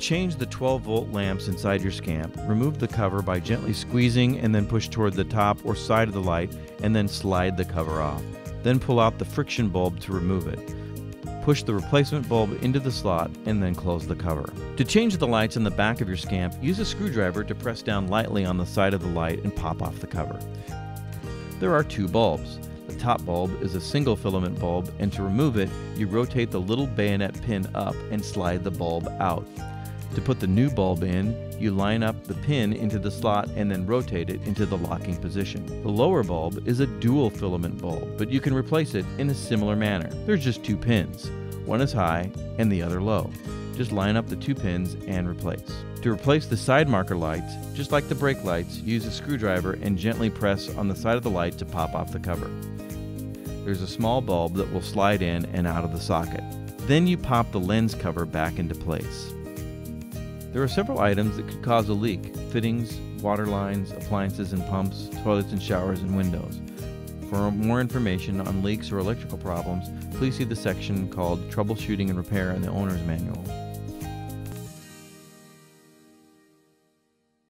change the 12 volt lamps inside your scamp, remove the cover by gently squeezing and then push toward the top or side of the light and then slide the cover off. Then pull out the friction bulb to remove it. Push the replacement bulb into the slot and then close the cover. To change the lights in the back of your scamp, use a screwdriver to press down lightly on the side of the light and pop off the cover. There are two bulbs. The top bulb is a single filament bulb, and to remove it, you rotate the little bayonet pin up and slide the bulb out. To put the new bulb in, you line up the pin into the slot and then rotate it into the locking position. The lower bulb is a dual filament bulb, but you can replace it in a similar manner. There's just two pins. One is high and the other low. Just line up the two pins and replace. To replace the side marker lights, just like the brake lights, use a screwdriver and gently press on the side of the light to pop off the cover. There's a small bulb that will slide in and out of the socket. Then you pop the lens cover back into place. There are several items that could cause a leak fittings, water lines, appliances and pumps, toilets and showers, and windows. For more information on leaks or electrical problems, please see the section called Troubleshooting and Repair in the Owner's Manual.